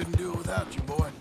couldn't do it without you, boy.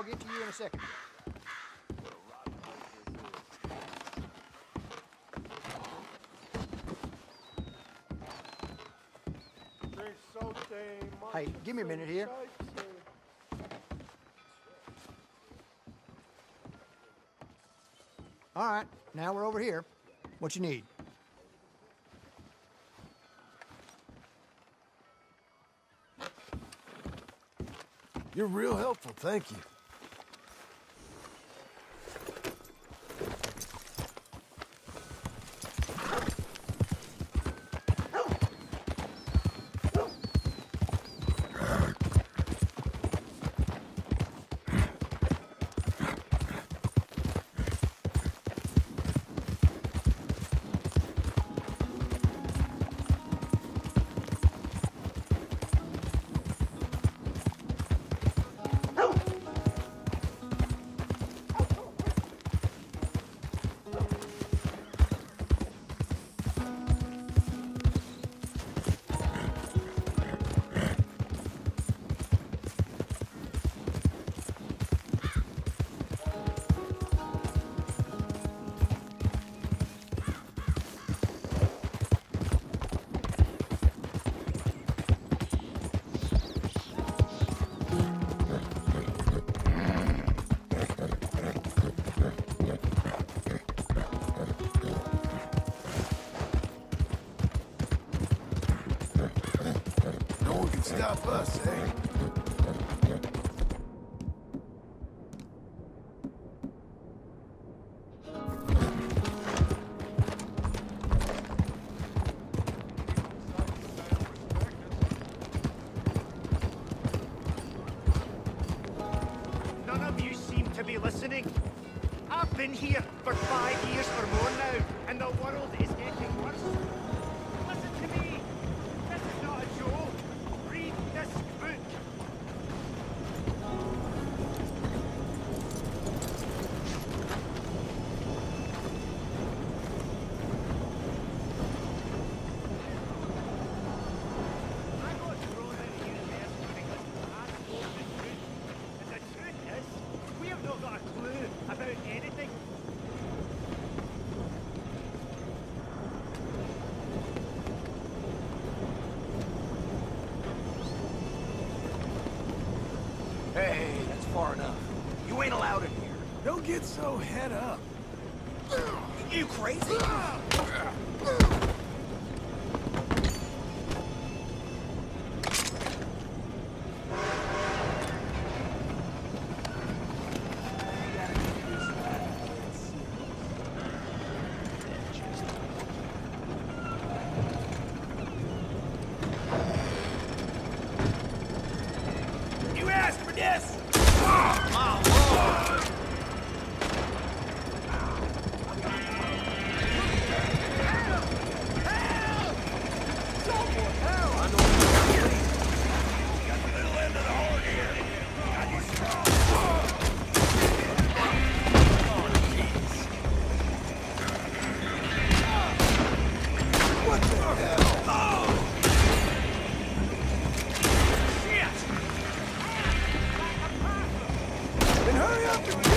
I'll get to you in a second. Hey, give me a minute here. All right, now we're over here. What you need? You're real helpful, thank you. Us, eh? None of you seem to be listening. I've been here You ain't allowed in here. Don't get so head up. You crazy? Up and